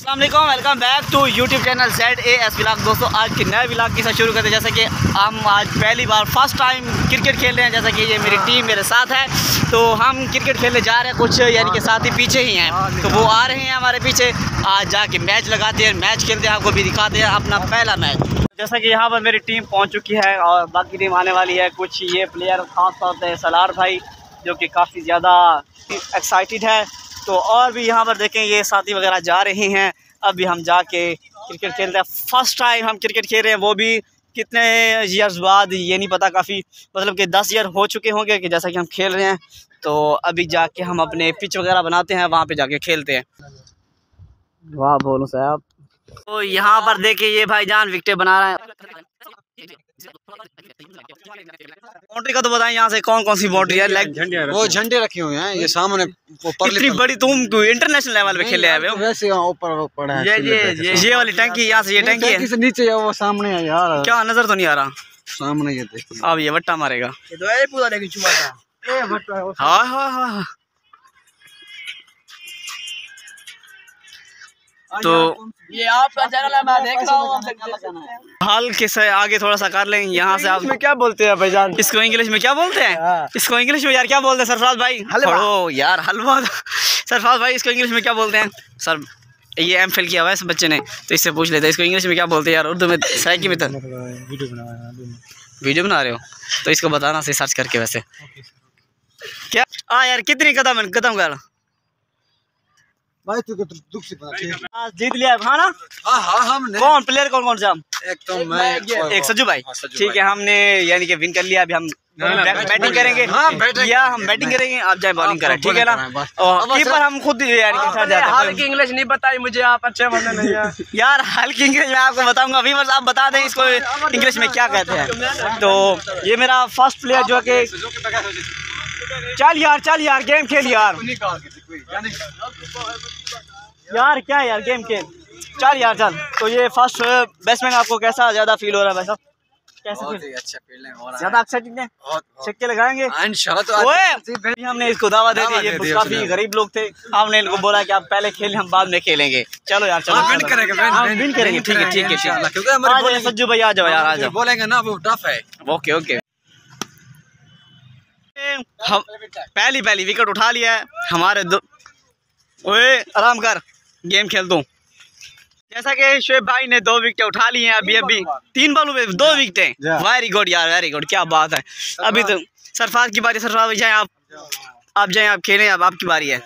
Aslam welcome back to YouTube channel Z A S vlog दोस्तों आज के नए विलाग के साथ शुरू करते हैं। जैसे कि हम आज पहली बार फ़र्स्ट टाइम क्रिकेट खेल रहे हैं। जैसा कि ये मेरी टीम मेरे साथ है। तो हम क्रिकेट खेलने जा रहे हैं कुछ यानी कि साथ ही पीछे ही हैं। तो वो आ रहे हैं हमारे पीछे। आज जाके मैच लगाते हैं मैच खेलते हैं। आपको भी दिखाते हैं अपना पहला मैच जैसा कि यहाँ पर मेरी टीम पहुँच चुकी है और बाकी टीम आने वाली है। कुछ ये प्लेयर ख़ास तौर पर सलार भाई जो कि काफ़ी ज़्यादा एक्साइटेड है। तो और भी यहाँ पर देखें ये साथी वगैरह जा रहे हैं। अभी हम जाके क्रिकेट खेल रहे हैं। फ़र्स्ट टाइम हम क्रिकेट खेल रहे हैं वो भी कितने ईयर्स बाद ये नहीं पता काफ़ी मतलब कि दस ईयर हो चुके होंगे कि जैसा कि हम खेल रहे हैं। तो अभी जाके हम अपने पिच वगैरह बनाते हैं वहाँ पे जाके खेलते हैं। वाह बोलो साहब। तो यहाँ पर देखिए ये भाईजान विकेट बना रहे हैं। बाउंड्री का तो बताएँ यहाँ से कौन कौन सी बाउंड्री है लाइक वो झंडे रखे हुए हैं ये सामने इतनी बड़ी तुम इंटरनेशनल लेवल पे खेले आए हो? वैसे यहाँ ऊपर पड़ा है ये ये ये वाली टंकी यहाँ से ये टंकी है। से नीचे है वो सामने है यार। क्या नज़र तो नहीं आ रहा? सामने ये देखो। अब ये वट्टा मारेगा। पूरा लेके चुमा था। हाँ हाँ हाँ। तो ये आपका चैनल है मैं देख रहा हूँ हाल के से आगे थोड़ा सा कर लें यहाँ से आप में क्या बोलते हैं भाईजान? इसको इंग्लिश में क्या बोलते हैं? हाँ। इसको इंग्लिश में यार क्या बोलते हैं सरफराज भाई? हलवा। ओ यार हलवा। सरफराज भाई इसको इंग्लिश में क्या बोलते हैं? सर ये एम फिल किया हुआ है इस बच्चे ने तो इससे पूछ लेते हैं इसको इंग्लिश में क्या बोलते हैं यार उर्दू में सही में तो। वीडियो बना रहे हो तो इसको बताना से सर्च करके वैसे। क्या? हाँ यार कितनी कदम कदम कर? भाई तू को दुख से पता ठीक आज जीत लिया हाँ ना हाँ हाँ हमने। कौन प्लेयर कौन कौन से हम? एक तो मैं एक सज्जू भाई। हाँ, ठीक है हमने यानी कि विन कर लिया अभी हम बैटिंग करेंगे। हाँ, बैटिंग। या हम बैटिंग करेंगे आप जाए बॉलिंग करें हाँ, ठीक है ना? और कीपर हम खुद यानी कि साथ जाते हैं। इंग्लिश नहीं बताई मुझे आप अच्छे बंदे नहीं है यार। हल्की इंग्लिश मैं आपको बताऊँगा अभी बस आप बता दें इसको इंग्लिश में क्या कहते हैं। तो ये मेरा फ़र्स्ट प्लेयर जो है कि चल यार चल यार गेम खेल यार। यार क्या यार गेम खेल। चल यार चल। तो ये फ़र्स्ट बैट्समैन आपको कैसा ज़्यादा फील हो रहा है भाई साहब? कैसा फील ही अच्छा है छक्के लगाएँगे? तो हमने इसको दावा दे दावा दी दे ये दिया काफ़ी गरीब लोग थे। हमने इनको बोला कि आप पहले खेलें हम बाद में खेलेंगे। चलो यार चलो। हाँ, करेंगे, हाँ, ठीक है ठीक है क्योंकि है सज्जू भाई आ जाओ यार आ जाओ। बोलेंगे ना वो टफ है। Okay okay. हम पहली पहली विकेट उठा लिया है। हमारे दो ओए आराम कर। गेम खेल दो जैसा कि शुएब भाई ने दो विकेट उठा ली हैं अभी अभी। तीन बॉलों में दो विकेटें. वेरी गुड यार वेरी गुड क्या बात है। अभी तो सरफाज की बारी सरफराज भाई जाए आप। आप जाए आप खेलें अब आपकी बारी है।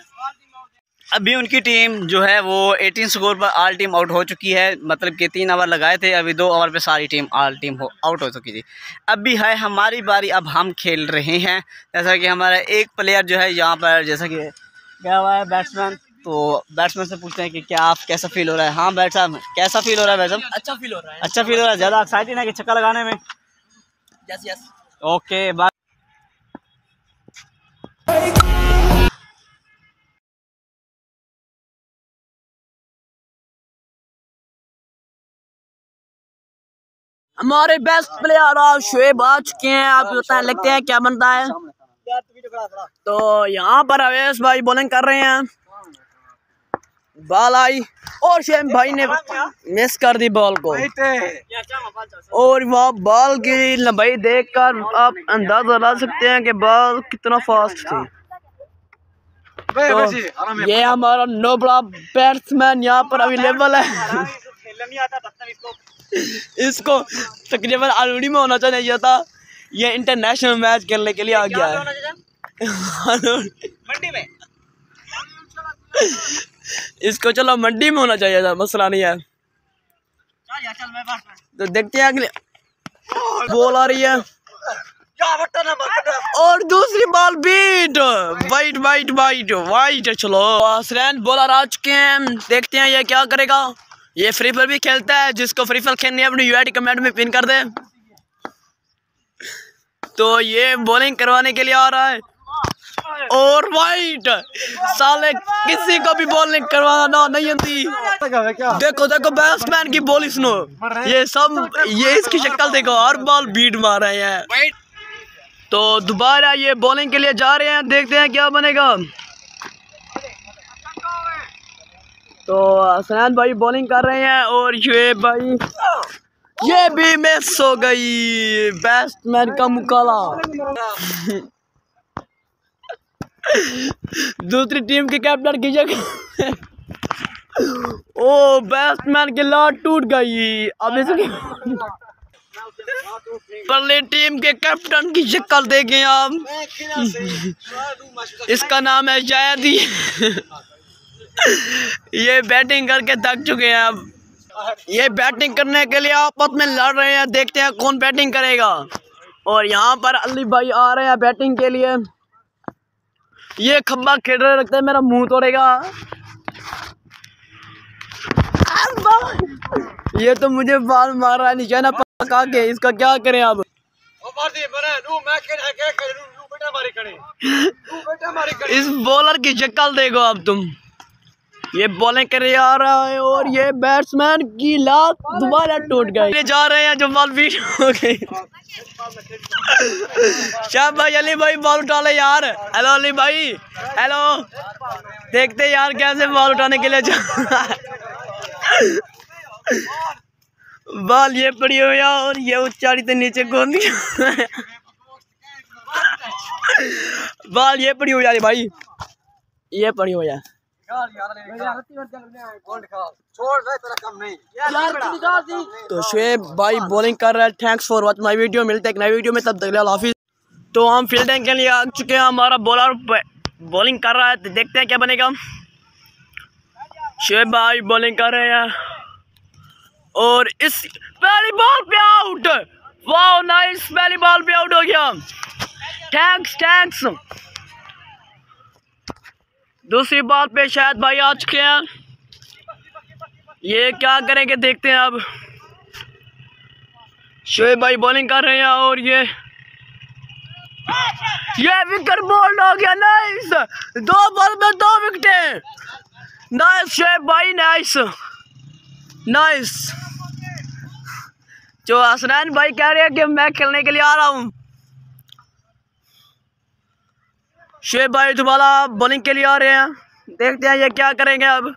अभी उनकी टीम जो है वो 18 स्कोर पर आल टीम आउट हो चुकी है। मतलब कि तीन ओवर लगाए थे अभी दो ओवर पे सारी टीम आल टीम हो आउट हो चुकी थी। अभी है हमारी बारी अब हम खेल रहे हैं। जैसा कि हमारा एक प्लेयर जो है यहाँ पर जैसा कि गया हुआ है बैट्समैन तो बैट्समैन से पूछते हैं कि क्या आप कैसा फील हो रहा है? हाँ बैट साहब कैसा फील हो रहा है बैट साहब अच्छा फील हो रहा है। अच्छा फील हो रहा है ज़्यादा एक्साइटिंग है कि छक्का लगाने में? यस यस ओके बाय हमारे बेस्ट प्लेयर आप शुएब आ चुके हैं आप बताएँ लगते हैं क्या बनता है। तो यहाँ पर अवेश भाई बॉलिंग कर रहे हैं। बॉल आई और शुएब भाई ने मिस कर दी बॉल को। और वह बॉल की लंबाई देखकर आप अंदाज़ा लगा सकते हैं कि बॉल कितना फास्ट थी। तो ये हमारा नोबड़ा बैट्समैन यहाँ पर अवेलेबल है। इसको तकरीबन आलूडी में होना चाहिए था ये इंटरनेशनल मैच खेलने के लिए आ गया है। मंडी में। इसको चलो मंडी में होना चाहिए था मसला नहीं है। चल मैं तो देखते हैं अगले। बॉल आ रही है। और दूसरी ball beat wide wide wide wide चलो। बॉलर आ चुके हैं। देखते हैं ये क्या करेगा। ये फ्री फायर भी खेलता है जिसको फ्री फायर खेलनी है अपनी यूआईडी कमेंट में पिन कर दे। तो ये बॉलिंग करवाने के लिए आ रहा है। और वाइट साले किसी को भी बॉलिंग करवाना नहीं आती देखो देखो बैट्समैन की बॉल सुनो। ये सब ये इसकी शक्ल देखो हर बॉल बीट मार रहे हैं। तो दोबारा ये बॉलिंग के लिए जा रहे हैं देखते हैं क्या बनेगा। तो सनान भाई बॉलिंग कर रहे हैं और ये भाई, ये भी मिस हो गई। बैट्समैन का मुकाला दूसरी टीम के कैप्टन की जगह। ओ बैट्समैन की लाट टूट गई। अब पहले टीम के कैप्टन की शक्ल देखें आप। इसका नाम है जायदी ये बैटिंग करके थक चुके हैं अब। ये बैटिंग करने के लिए आपस में लड़ रहे हैं देखते हैं कौन बैटिंग करेगा। और यहाँ पर अली भाई आ रहे हैं बैटिंग के लिए। ये खम्बा खेल रहे लगता है मेरा मुँह तोड़ेगा। ये तो मुझे बाल मार रहा है निशाना पका के इसका क्या करें अब? इस बॉलर की शक्ल देखो अब तुम। ये बॉलिंग करे आ रहा है और ये बैट्समैन की लात दोबारा टूट गई। जा रहे हैं जो बॉल बीट हो गई शाह भाई अली भाई बॉल उठा ले यार। हेलो अली भाई। हेलो देखते यार कैसे बॉल उठाने के लिए जा बॉल ये पड़ी हुई है और ये उच्चारी से नीचे दिया बॉल ये पड़ी हुई है भाई। ये पड़ी हुई है। तो शुएब भाई बॉलिंग कर रहा है. Thanks for watch my video मिलते हैं नई वीडियो में. तब तक हाफिज. तो हम फील्डिंग के लिए आ चुके हैं. हमारा बॉलर बॉलिंग कर रहा है. तो देखते हैं क्या बनेगा. शुएब भाई बॉलिंग कर रहे हैं. और इस पहली बॉल पे आउट वाह नाइस पहली बॉल पे आउट हो गया. थैंक्स थैंक्स दूसरी बात पे शायद भाई आ चुके हैं। ये क्या करेंगे देखते हैं अब। शोएब भाई बॉलिंग कर रहे हैं और ये ये विकेट बॉल हो गया नाइस दो बॉल में दो विकेटें नाइस शोएब भाई नाइस नाइस जो हसनैन भाई कह रहे हैं कि मैं खेलने के लिए आ रहा हूँ। शेब भाई दोबारा बॉलिंग के लिए आ रहे हैं। देखते हैं ये क्या करेंगे अब।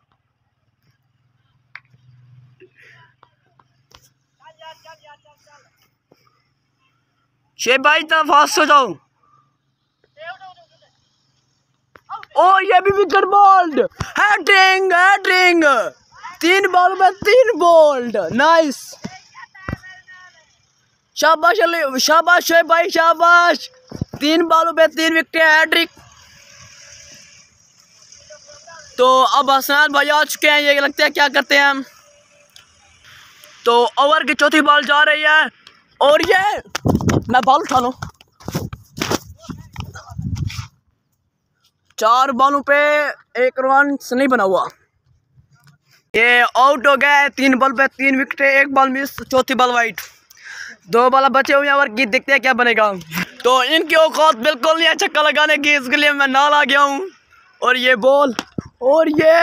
शेब भाई, इतना फास्ट हो जाओ। ओ, ये भी विकेट बोल्ड। हैटिंग हैटिंग तीन बॉल में तीन बोल्ड। नाइस शाबाश शाबाश शेब भाई, शाबाश। तीन बॉलों पे तीन विकेट, हैट्रिक। तो अब हसनान भाई आ चुके हैं, ये लगता है क्या करते हैं हम। तो ओवर की चौथी बॉल जा रही है, और ये, मैं बॉल उठा लूँ। चार बॉलों पे एक रन नहीं बना हुआ। ये आउट हो गया है, तीन बॉल पे तीन विकेट, एक बॉल मिस, चौथी बॉल वाइट दो बॉल बचे हुए हैं और गीत देखते हैं क्या बनेगा। तो इनकी औकात बिल्कुल नहीं है छक्का लगाने की, इसके लिए मैं नाल आ गया हूँ। और ये बॉल, और ये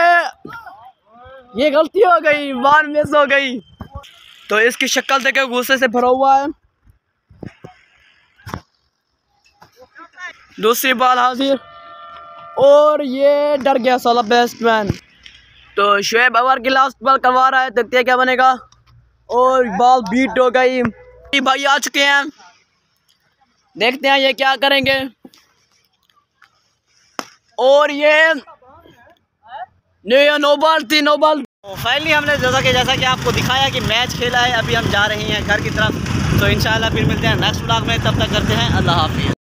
ये गलती हो गई बार मिस हो गई। तो इसकी शक्ल देखे गुस्से से भरा हुआ है। दूसरी बॉल हाजिर। और ये डर गया साला बैट्समैन तो शुएब अवर की लास्ट बॉल करवा रहा है, देखते हैं क्या बनेगा। और बॉल बीट हो गई। भाई आ चुके हैं। देखते हैं ये क्या करेंगे। और ये नोबल थी, नोबल। फाइनली हमने जैसा कि जैसा कि आपको दिखाया कि मैच खेला है, अभी हम जा रहे हैं घर की तरफ़। तो इंशाल्लाह फिर मिलते हैं नेक्स्ट ब्लॉग में, तब तक करते हैं, अल्लाह हाफिज़।